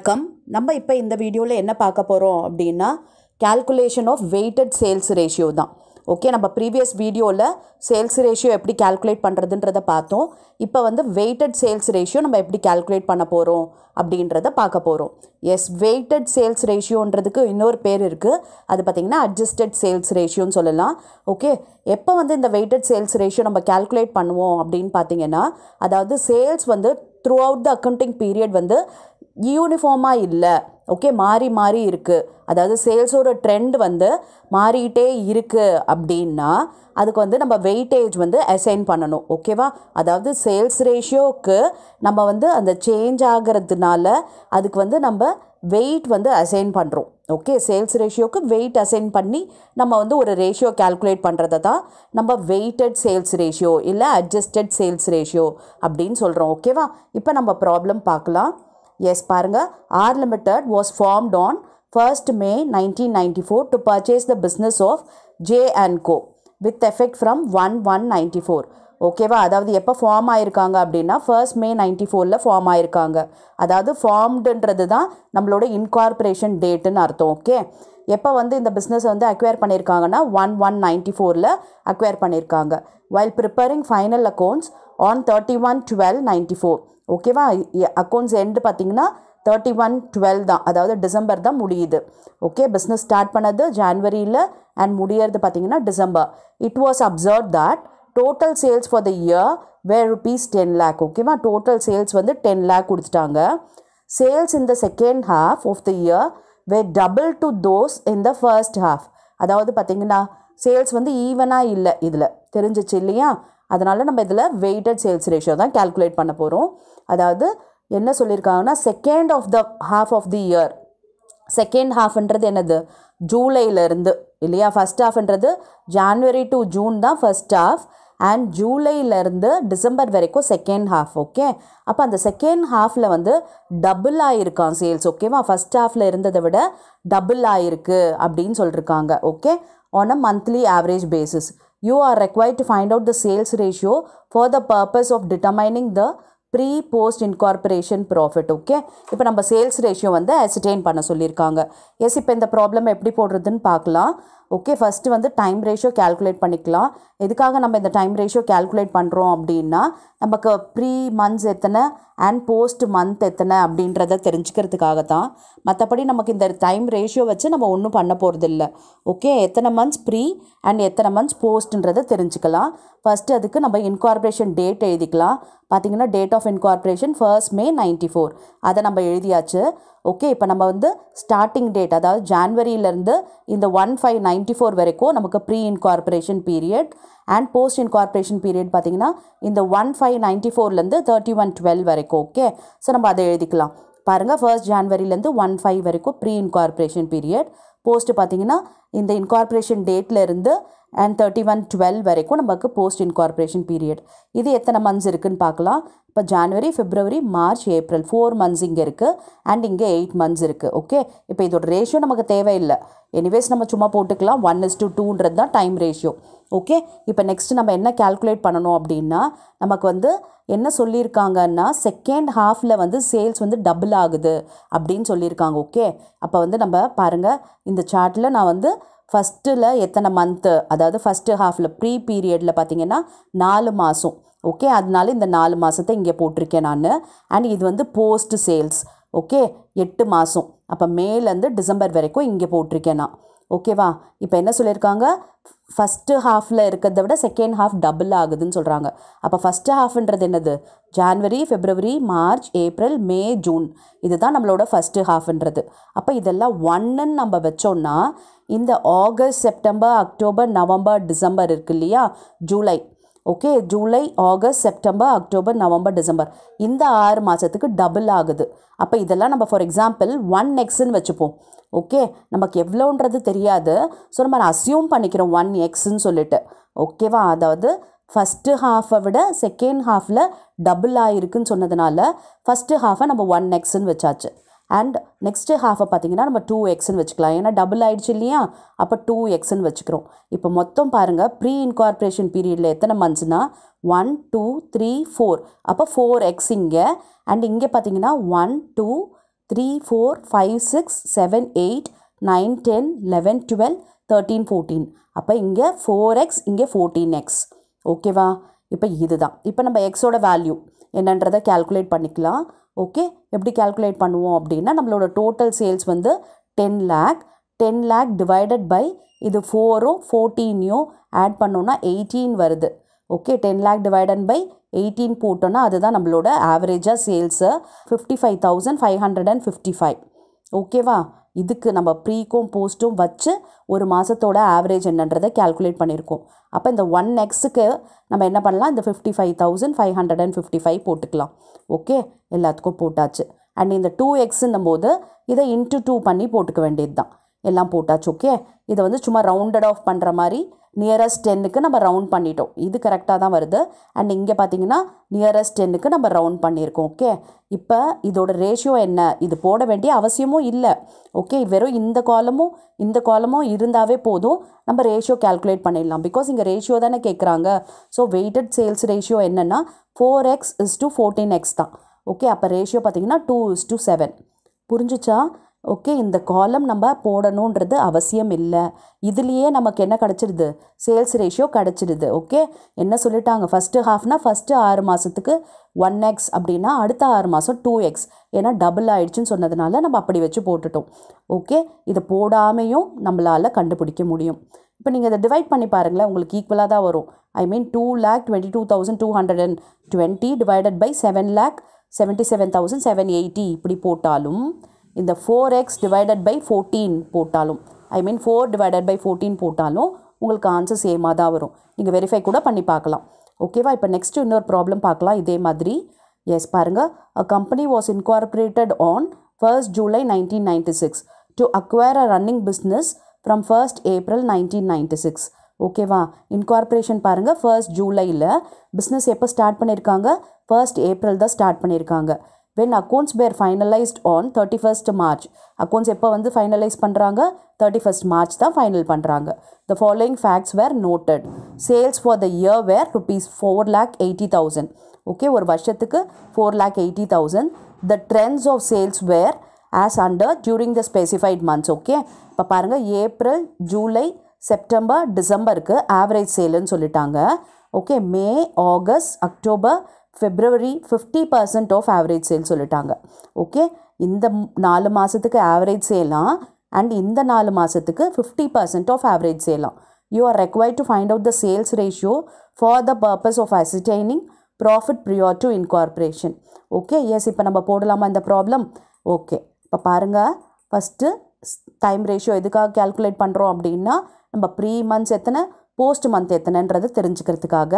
வணக்கம். நம்ம இப்போ இந்த வீடியோவில் என்ன பார்க்க போகிறோம் அப்படின்னா calculation of weighted sales ratio தான். ஓகே நம்ம ப்ரீவியஸ் வீடியோவில் சேல்ஸ் ரேஷியோ எப்படி கால்குலேட் பண்ணுறதுன்றத பார்த்தோம். இப்போ வந்து வெயிட்டட் சேல்ஸ் ரேஷியோ நம்ம எப்படி கால்குலேட் பண்ண போகிறோம் அப்படின்றத பார்க்க போகிறோம் எஸ் வெயிட்டட் சேல்ஸ் ரேஷியோன்றதுக்கு இன்னொரு பேர் இருக்குது அது பார்த்திங்கன்னா அட்ஜஸ்டட் சேல்ஸ் ரேஷியோன்னு சொல்லலாம். ஓகே எப்போ வந்து இந்த வெயிட்டட் சேல்ஸ் ரேஷியோ நம்ம கால்குலேட் பண்ணுவோம் அப்படின்னு பார்த்தீங்கன்னா அதாவது சேல்ஸ் வந்து throughout the accounting period வந்து யூனிஃபார்மாக இல்லை. ஓகே மாறி மாறி இருக்குது அதாவது சேல்ஸோட ட்ரெண்ட் வந்து மாறிக்கிட்டே இருக்குது அப்படின்னா அதுக்கு வந்து நம்ம வெயிட்டேஜ் வந்து அசைன் பண்ணணும். ஓகேவா அதாவது சேல்ஸ் ரேஷியோவுக்கு நம்ம வந்து அந்த சேஞ்ச் ஆகிறதுனால அதுக்கு வந்து நம்ம வெயிட் வந்து அசைன் பண்ணுறோம் ஓகே சேல்ஸ் ரேஷியோக்கு வெயிட் அசைன் பண்ணி நம்ம வந்து ஒரு ரேஷியோ கால்குலேட் பண்ணுறத தான் நம்ம வெயிட்டட் சேல்ஸ் ரேஷியோ இல்லை அட்ஜஸ்டட் சேல்ஸ் ரேஷியோ அப்படின்னு சொல்கிறோம் ஓகேவா இப்போ நம்ம ப்ராப்ளம் பார்க்கலாம். எஸ் பாருங்கள் R limited was formed on first May nineteen ninety four to purchase the business of J and co with effect from one one ninety four ஓகேவா அதாவது எப்போ ஃபார்ம் ஆயிருக்காங்க அப்படின்னா ஃபர்ஸ்ட் மே நைன்டி ஃபோரில் form ஆயிருக்காங்க. அதாவது ஃபார்ம்டுன்றது தான் நம்மளோட இன்கார்பரேஷன் டேட்டுன்னு அர்த்தம். ஓகே எப்போ வந்து இந்த பிஸ்னஸ் வந்து அக்வயர் பண்ணியிருக்காங்கன்னா ஒன் ஒன் நைன்டி ஃபோரில் அக்வயர் பண்ணியிருக்காங்க. While preparing final accounts on thirty one twelve ninety four ஓகேவா? அக்கௌண்ட்ஸ் எண்டு பார்த்தீங்கன்னா தேர்ட்டி ஒன் டுவெல் தான். அதாவது டிசம்பர் தான் முடியுது. ஓகே பிஸ்னஸ் ஸ்டார்ட் பண்ணது ஜான்வரியில் அண்ட் முடியறது பார்த்தீங்கன்னா December. It was observe that total sales for the year were rupees ten lakh ஓகேவா? டோட்டல் சேல்ஸ் வந்து டென் லேக் கொடுத்துட்டாங்க. Sales in the second half of the year were double to those in the first half அதாவது பார்த்தீங்கன்னா sales வந்து ஈவனாக இல்லை இதில். தெரிஞ்சிச்சு இல்லையா? அதனால் நம்ம இதில் வெயிட்டட் சேல்ஸ் ரேஷியோ தான் கால்குலேட் பண்ண போகிறோம் அதாவது என்ன சொல்லியிருக்காங்கன்னா second of the half of the year second ஹாஃப்ன்றது என்னது? ஜூலையிலேருந்து இல்லையா? ஃபஸ்ட் ஹாஃப்ன்றது ஜான்வரி டு ஜூன் தான் ஃபஸ்ட் ஹாஃப் அண்ட் ஜூலையிலேருந்து டிசம்பர் வரைக்கும் செகண்ட் ஹாஃப் ஓகே அப்போ அந்த செகண்ட் ஹாஃபில் வந்து டபுள் ஆகிருக்கான் சேல்ஸ் ஓகேவா ஃபஸ்ட் ஹாஃபில் இருந்ததை விட டபுள் ஆகிருக்கு அப்படின்னு சொல்லியிருக்காங்க okay on a monthly average basis you are required to find out the sales ratio for the purpose of determining the pre post incorporation profit okay? இப்போ நம்ம சேல்ஸ் ரேஷியோ வந்து அசிடைன் பண்ண சொல்லியிருக்காங்க. எஸ் இப்போ இந்த ப்ராப்ளம் எப்படி போடுறதுன்னு பார்க்கலாம். ஓகே ஃபஸ்ட்டு வந்து டைம் ரேஷியோ கால்குலேட் பண்ணிக்கலாம். எதுக்காக நம்ம இந்த டைம் ரேஷியோ கால்குலேட் பண்ணுறோம் அப்படின்னா நமக்கு ப்ரீ மந்த்ஸ் எத்தனை அண்ட் போஸ்ட் மந்த் எத்தனை அப்படின்றத தெரிஞ்சுக்கிறதுக்காக தான். மற்றபடி நமக்கு இந்த டைம் ரேஷியோ வச்சு நம்ம ஒன்றும் பண்ண போகிறதில்ல ஓகே எத்தனை மந்த்ஸ் ப்ரீ அண்ட் எத்தனை மந்த்ஸ் போஸ்ட்ன்றதை தெரிஞ்சுக்கலாம். ஃபஸ்ட்டு அதுக்கு நம்ம இன்கார்பரேஷன் டேட் எழுதிக்கலாம். பார்த்திங்கன்னா date of incorporation first May ninety four அதை நம்ம எழுதியாச்சு. ஓகே இப்போ நம்ம வந்து ஸ்டார்டிங் டேட் அதாவது ஜான்வரியிலேருந்து இந்த ஒன் ஃபைவ் நைன்டி ஃபோர் வரைக்கும் நமக்கு pre incorporation period and post incorporation period பார்த்தீங்கன்னா இந்த ஒன் ஃபைவ் நைன்டி ஃபோர்லேருந்து தேர்ட்டி ஒன் டுவெல் வரைக்கும் ஓகே ஸோ நம்ம அதை எழுதிக்கலாம். பாருங்கள் ஃபர்ஸ்ட் ஜான்வரிலேருந்து ஒன் ஃபைவ் வரைக்கும் ப்ரீ இன்கார்பரேஷன் பீரியட் போஸ்ட்டு பார்த்தீங்கன்னா இந்த இன்கார்பரேஷன் டேட்லேருந்து அண்ட் தேர்ட்டி ஒன் டுவெல் வரைக்கும் நமக்கு போஸ்ட் இன்கார்பரேஷன் பீரியட் இது எத்தனை மந்த்ஸ் இருக்குன்னு பார்க்கலாம். இப்போ January February March April four months இங்கே இருக்குது அண்ட் இங்கே எயிட் மந்த்ஸ் இருக்குது ஓகே இப்போ இதோட ரேஷியோ நமக்கு தேவையில்லை. எனிவேஸ் நம்ம சும்மா போட்டுக்கலாம். ஒன் இஸ் டு டூன்றது தான் டைம் ரேஷியோ ஓகே இப்போ நெக்ஸ்ட் நம்ம என்ன கால்குலேட் பண்ணணும் அப்படின்னா நமக்கு வந்து என்ன சொல்லியிருக்காங்கன்னா செகண்ட் ஹாஃபில் வந்து சேல்ஸ் வந்து டபுள் ஆகுது அப்படின்னு சொல்லியிருக்காங்க ஓகே அப்போ வந்து நம்ம பாருங்கள் இந்த சார்ட்டில் நான் வந்து ஃபஸ்ட்டில் எத்தனை மந்த்து அதாவது ஃபஸ்ட்டு ஹாஃபில் ப்ரீ பீரியடில் பார்த்தீங்கன்னா நாலு மாதம் ஓகே அதனால இந்த நாலு மாதத்தை இங்கே போட்டிருக்கேன் நான். அண்ட் இது வந்து போஸ்ட் சேல்ஸ் ஓகே எட்டு மாதம் அப்போ மேலேருந்து டிசம்பர் வரைக்கும் இங்கே போட்டிருக்கேன் நான். ஓகேவா இப்போ என்ன சொல்லியிருக்காங்க? ஃபஸ்ட்டு ஹாஃபில் இருக்கிறத விட செகண்ட் ஹாஃப் டபுள் ஆகுதுன்னு சொல்கிறாங்க அப்போ ஃபஸ்ட்டு ஹாஃப்ன்றது என்னது? January February March April May June இதுதான் நம்மளோட ஃபஸ்ட்டு ஹாஃப்ன்றது அப்போ இதெல்லாம் ஒன்றுன்னு நம்ம வச்சோன்னா இந்த August September October November December இருக்கு இல்லையா? July okay July August September October November December இந்த ஆறு மாதத்துக்கு டபுள் ஆகுது. அப்போ இதெல்லாம் நம்ம ஃபார் எக்ஸாம்பிள் ஒன் எக்ஸ்ன்னு வச்சுப்போம். ஓகே நமக்கு எவ்வளோன்றது தெரியாது. ஸோ நம்ம அசியூம் பண்ணிக்கிறோம் ஒன் எக்ஸ்ன்னு சொல்லிட்டு. ஓகேவா அதாவது ஃபஸ்ட்டு ஹாஃபை விட செகண்ட் ஹாஃபில் டபுள் ஆகிருக்குன்னு சொன்னதுனால ஃபஸ்ட்டு ஹாஃபை நம்ம ஒன் எக்ஸ்ன்னு வச்சாச்சு. அண்ட் நெக்ஸ்ட்டு ஹாஃபை பார்த்தீங்கன்னா நம்ம டூ எக்ஸ்ன்னு வச்சுக்கலாம். ஏன்னா டபுள் ஆகிடுச்சு இல்லையா? அப்போ டூ எக்ஸ்ன்னு வச்சுக்கிறோம். இப்போ மொத்தம் பாருங்கள் ப்ரீ இன்கார்பரேஷன் பீரியடில் எத்தனை மந்த்ஸ்னால் ஒன் டூ த்ரீ ஃபோர் அப்போ ஃபோர் எக்ஸ் இங்கே. அண்ட் இங்கே பார்த்தீங்கன்னா one two three four five six seven eight nine ten eleven twelve thirteen fourteen அப்போ இங்கே ஃபோர் எக்ஸ் இங்கே ஃபோர்டீன் எக்ஸ் ஓகேவா இப்போ இதுதான். இப்போ நம்ம எக்ஸோட வேல்யூ என்னன்றதை கால்குலேட் பண்ணிக்கலாம். ஓகே? எப்படி கால்குலேட் பண்ணுவோம் அப்படின்னா நம்மளோட டோட்டல் சேல்ஸ் வந்து ten lakh ten lakh divided by இது ஃபோரும் ஃபோர்டீனையும் ஆட் பண்ணோன்னா எயிட்டீன் வருது. Okay? Ten lakh divided by eighteen போட்டோன்னா அதுதான் நம்மளோட ஆவரேஜாக sales fifty five thousand five hundred and fifty five ஓகேவா? இதுக்கு நம்ம ப்ரீக்கும் போஸ்ட்டும் வச்சு ஒரு மாதத்தோட ஆவரேஜ் என்னன்றதை கால்குலேட் பண்ணியிருக்கோம். அப்போ இந்த ஒன் எக்ஸுக்கு நம்ம என்ன பண்ணலாம்? இந்த fifty five thousand five hundred and fifty five போட்டுக்கலாம். ஓகே எல்லாத்துக்கும் போட்டாச்சு. அண்ட் இந்த டூ எக்ஸுன்னும் போது இதை இன்ட்டு டூ பண்ணி போட்டுக்க வேண்டியது தான் எல்லாம் போட்டாச்சு. ஓகே இதை வந்து சும்மா ரவுண்டட் ஆஃப் பண்ணுற மாதிரி நியரஸ்ட் டென்னுக்கு நம்ம ரவுண்ட் பண்ணிட்டோம். இது கரெக்டாக தான் வருது. அண்ட் இங்கே பார்த்தீங்கன்னா நியரஸ்ட் டென்னுக்கு நம்ம ரவுண்ட் பண்ணியிருக்கோம் ஓகே இப்போ இதோட ரேஷியோ என்ன? இது போட வேண்டிய அவசியமும் இல்லை ஓகே வெறும் இந்த காலமும் இந்த காலமும் இருந்தாவே போதும். நம்ம ரேஷியோ கால்குலேட் பண்ணிடலாம். பிகாஸ் இங்கே ரேஷியோ தானே கேட்குறாங்க ஸோ வெயிட்டட் சேல்ஸ் ரேஷியோ என்னென்னா four x is to fourteen x தான் ஓகே அப்போ ரேஷியோ பார்த்தீங்கன்னா டூ இஸ் டு செவன் புரிஞ்சுச்சா? ஓகே இந்த காலம் நம்ம போடணுன்றது அவசியம் இல்லை. இதுலேயே நமக்கு என்ன கிடச்சிடுது சேல்ஸ் ரேஷியோ கிடச்சிடுது ஓகே என்ன சொல்லிட்டாங்க? ஃபஸ்ட்டு ஹாஃப்னா ஃபஸ்ட்டு ஆறு மாதத்துக்கு ஒன் எக்ஸ் அப்படின்னா அடுத்த ஆறு மாதம் டூ எக்ஸ் ஏன்னா டபுள் ஆயிடுச்சுன்னு சொன்னதுனால நம்ம அப்படி வச்சு போட்டுட்டோம். ஓகே இதை போடாமையும் நம்மளால் கண்டுபிடிக்க முடியும். இப்போ நீங்கள் இதை டிவைட் பண்ணி பாருங்களேன் உங்களுக்கு ஈக்குவலாக தான் வரும். I mean two lakh twenty two thousand two hundred and twenty divided by seven lakh seventy seven thousand seven eighty இப்படி போட்டாலும் இந்த four x divided by fourteen போட்டாலும் I mean four divided by fourteen போட்டாலும் உங்களுக்கு answer சேமாக தான் வரும். நீங்கள் வெரிஃபை கூட பண்ணி பார்க்கலாம். ஓகேவா இப்போ நெக்ஸ்ட் இன்னொரு ப்ராப்ளம் பார்க்கலாம். இதே மாதிரி. எஸ் பாருங்கள் a company was incorporated on first July nineteen ninety six to acquire a running business from first April nineteen ninety six ஓகேவா இன்கார்பரேஷன் பாருங்கள் ஃபர்ஸ்ட் ஜூலையில் பிஸ்னஸ் எப்போ ஸ்டார்ட் பண்ணியிருக்காங்க ஃபர்ஸ்ட் ஏப்ரல் தான் ஸ்டார்ட் பண்ணியிருக்காங்க when accounts were finalised on thirty first March accounts எப்போ வந்து finalise பண்ணுறாங்க தேர்ட்டி ஃபர்ஸ்ட் மார்ச் தான் ஃபைனல் பண்ணுறாங்க the following facts were noted sales for the year were rupees four lakh eighty thousand okay ஒரு வருஷத்துக்கு four lakh eighty thousand the trends of sales were as under during the specified months okay இப்போ பாருங்கள் April July September டிசம்பருக்கு average சேலுன்னு சொல்லிட்டாங்க. Okay May August October February fifty percent of average sale சொல்லிட்டாங்க. Okay இந்த நாலு மாதத்துக்கு average சேலாம் அண்ட் இந்த நாலு மாதத்துக்கு fifty percent of average சேலாம் you are required to find out the sales ratio for the purpose of ascertaining profit prior to incorporation okay yes இப்போ நம்ம போடலாமா இந்த ப்ராப்ளம் ஓகே இப்போ பாருங்கள் ஃபஸ்ட்டு டைம் ரேஷியோ எதுக்காக கேல்குலேட் பண்ணுறோம் அப்படின்னா நம்ம ப்ரீ மந்த்ஸ் எத்தனை போஸ்ட் மந்த் எத்தனைன்றது தெரிஞ்சுக்கிறதுக்காக.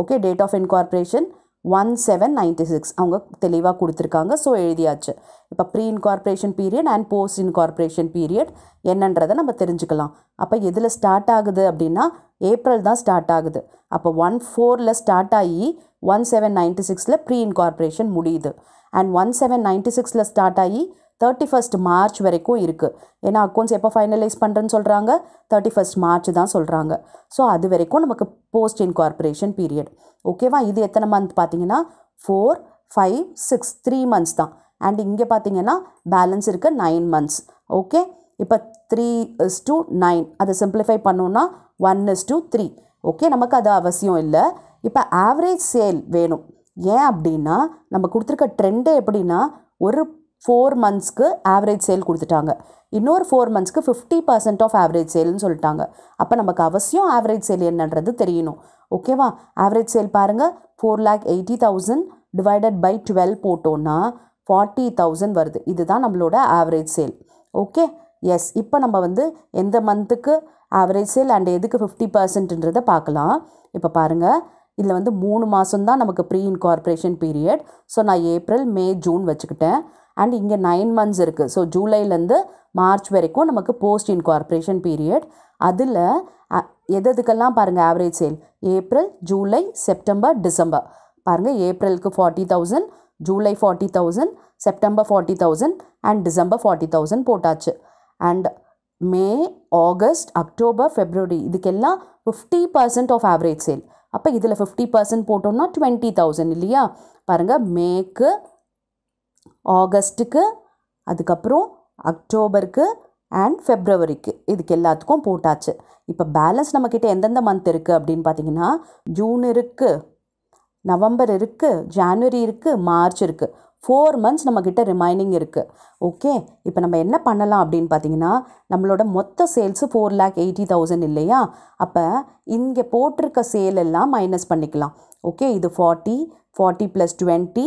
Okay date of incorporation one seven ninety six அவங்க தெளிவாக கொடுத்துருக்காங்க. ஸோ எழுதியாச்சு. இப்போ pre incorporation period and post incorporation period என்னன்றதை நம்ம தெரிஞ்சுக்கலாம். அப்போ எதில் ஸ்டார்ட் ஆகுது அப்படின்னா ஏப்ரல் தான் ஸ்டார்ட் ஆகுது. அப்போ ஒன் ஃபோரில் ஸ்டார்ட் ஆகி ஒன் செவன் நைன்டி சிக்ஸில் ப்ரீ இன்கார்பரேஷன் முடியுது. அண்ட் ஒன் செவன் நைன்டி சிக்ஸில் ஸ்டார்ட் ஆகி தேர்ட்டி ஃபஸ்ட் மார்ச் வரைக்கும் இருக்குது ஏன்னா அக்கௌண்ட்ஸ் எப்போ ஃபைனலைஸ் பண்ணுறேன்னு சொல்கிறாங்க தேர்ட்டி ஃபஸ்ட் மார்ச் தான் சொல்கிறாங்க ஸோ அது வரைக்கும் நமக்கு போஸ்ட் இன்கார்பரேஷன் பீரியட் ஓகேவா இது எத்தனை மந்த் பார்த்தீங்கன்னா? Four five six three months தான். அண்ட் இங்கே பார்த்தீங்கன்னா பேலன்ஸ் இருக்குது நைன் மந்த்ஸ் ஓகே இப்போ த்ரீ இஸ் டூ நைன் அதை சிம்பிளிஃபை பண்ணோன்னா one is to three okay நமக்கு அது அவசியம் இல்லை. இப்போ ஆவரேஜ் சேல் வேணும். ஏன் அப்படின்னா நம்ம கொடுத்துருக்க ட்ரெண்டே எப்படின்னா ஒரு ஃபோர் மந்த்ஸ்க்கு ஆவரேஜ் சேல் கொடுத்துட்டாங்க. இன்னொரு ஃபோர் மந்த்ஸ்க்கு ஃபிஃப்டி பர்சன்ட் ஆஃப் ஆவரேஜ் சேல்னு சொல்லிட்டாங்க. அப்போ நமக்கு அவசியம் ஆவரேஜ் சேல் என்னன்றது தெரியணும். ஓகேவா ஆவரேஜ் சேல் பாருங்கள் four lakh eighty thousand divided by twelve போட்டோன்னா ஃபார்ட்டி தௌசண்ட் வருது. இதுதான் நம்மளோட ஆவரேஜ் சேல் ஓகே எஸ் இப்போ நம்ம வந்து எந்த மந்த்துக்கு ஆவரேஜ் சேல் அண்ட் எதுக்கு ஃபிஃப்டி பர்சன்ட்ன்றதை பார்க்கலாம். இப்போ பாருங்கள் இதில் வந்து மூணு மாதம் தான் நமக்கு ப்ரீ இன்கார்பரேஷன் பீரியட் ஸோ நான் ஏப்ரல் மே ஜூன் வச்சுக்கிட்டேன். அண்ட் இங்கே நைன் மந்த்ஸ் இருக்குது ஸோ ஜூலைலேருந்து மார்ச் வரைக்கும் நமக்கு போஸ்ட் இன்கார்பரேஷன் பீரியட் அதில் எது எதுக்கெல்லாம் பாருங்கள் average sale April July September December பாருங்கள் ஏப்ரலுக்கு forty thousand July forty thousand September forty thousand and December forty thousand போட்டாச்சு. And May August October February இதுக்கெல்லாம் fifty percent of average sale அப்போ இதில் fifty percent போட்டோம்னா டுவெண்ட்டி தௌசண்ட் இல்லையா? பாருங்கள் மேக்கு ஆகஸ்ட்டுக்கு அதுக்கப்புறம் அக்டோபருக்கு and ஃபெப்ரவரிக்கு இதுக்கு எல்லாத்துக்கும் போட்டாச்சு. இப்போ பேலன்ஸ் நம்மக்கிட்ட எந்தெந்த மந்த் இருக்குது அப்படின்னு பார்த்தீங்கன்னா ஜூன் இருக்குது நவம்பர் இருக்குது ஜான்வரி இருக்குது மார்ச் இருக்குது ஃபோர் மந்த்ஸ் நம்மக்கிட்ட ரிமைனிங் இருக்குது ஓகே இப்போ நம்ம என்ன பண்ணலாம் அப்படின்னு பார்த்தீங்கன்னா நம்மளோட மொத்த sales four lakh eighty thousand இல்லையா? அப்போ இங்கே போட்டிருக்க சேல் எல்லாம் மைனஸ் பண்ணிக்கலாம். ஓகே இது forty forty plus twenty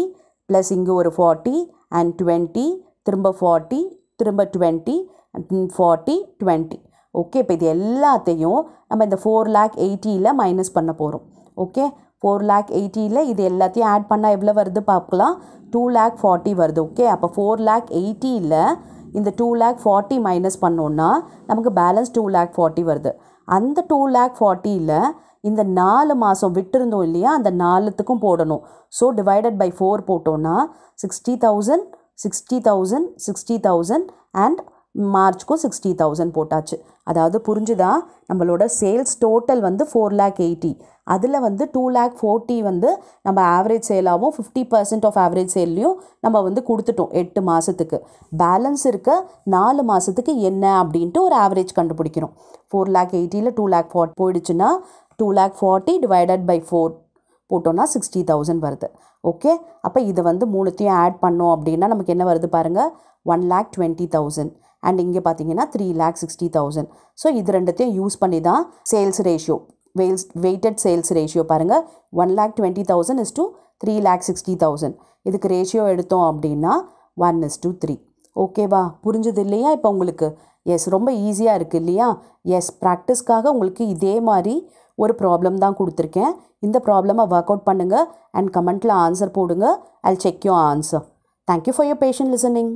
plus இங்கே ஒரு ஃபார்ட்டி அண்ட் டுவெண்ட்டி திரும்ப ஃபார்ட்டி திரும்ப டுவெண்ட்டி ஃபார்ட்டி டுவெண்ட்டி ஓகே இப்போ இது எல்லாத்தையும் நம்ம இந்த ஃபோர் லேக் எயிட்டியில் மைனஸ் பண்ண போகிறோம் ஓகே ஃபோர் லேக் எயிட்டியில் இது எல்லாத்தையும் ஆட் பண்ணால் எவ்வளோ வருது பார்க்கலாம். டூ லேக் ஃபார்ட்டி வருது. ஓகே அப்போ ஃபோர் லேக் எயிட்டியில் இந்த டூ லேக் ஃபார்ட்டி மைனஸ் பண்ணோன்னா நமக்கு பேலன்ஸ் டூ லேக் ஃபார்ட்டி வருது. அந்த டூ லேக் ஃபார்ட்டியில் இந்த நாலு மாதம் விட்டுருந்தோம் இல்லையா அந்த நாலுத்துக்கும் போடணும். ஸோ டிவைடட் பை ஃபோர் போட்டோன்னா sixty thousand sixty thousand sixty thousand and மார்ச்க்கும் sixty thousand போட்டாச்சு. அதாவது புரிஞ்சுதா? நம்மளோட சேல்ஸ் டோட்டல் வந்து ஃபோர் லேக் எயிட்டி அதில் வந்து டூ லேக் ஃபோர்ட்டி வந்து நம்ம ஆவரேஜ் சேலாகவும் ஃபிஃப்டி பர்சன்ட் ஆஃப் ஆவரேஜ் சேல்லையும் நம்ம வந்து கொடுத்துட்டோம் எட்டு மாதத்துக்கு பேலன்ஸ் இருக்க நாலு மாதத்துக்கு என்ன அப்படின்ட்டு ஒரு ஆவரேஜ் கண்டுபிடிக்கிறோம். ஃபோர் லேக் எயிட்டியில் டூ லேக் ஃபோர்ட் போயிடுச்சுன்னா two lakh forty divided by four போட்டோன்னா சிக்ஸ்டி தௌசண்ட் வருது. ஓகே அப்போ இதை வந்து மூணுத்தையும் ஆட் பண்ணோம் அப்படின்னா நமக்கு என்ன வருது பாருங்கள் one lakh twenty thousand and இங்கே பார்த்தீங்கன்னா three lakh sixty thousand so இது ரெண்டுத்தையும் யூஸ் பண்ணி தான் சேல்ஸ் ரேஷியோ வெயில்ஸ் வெயிட்டட் சேல்ஸ் ரேஷியோ பாருங்கள் one lakh twenty thousand is to three lakh sixty thousand இதுக்கு ரேஷியோ எடுத்தோம் அப்படின்னா ஒன் இஸ் டு த்ரீ ஓகேவா புரிஞ்சது இல்லையா இப்போ உங்களுக்கு? எஸ் ரொம்ப ஈஸியாக இருக்குது இல்லையா? எஸ் ப்ராக்டிஸ்க்காக உங்களுக்கு இதே மாதிரி ஒரு ப்ராப்ளம் தான் கொடுத்துருக்கேன். இந்த ப்ராப்ளமை ஒர்க் அவுட் பண்ணுங்கள் அண்ட் கமெண்ட்டில் ஆன்சர் போடுங்க. I check you answer thank you for your patient listening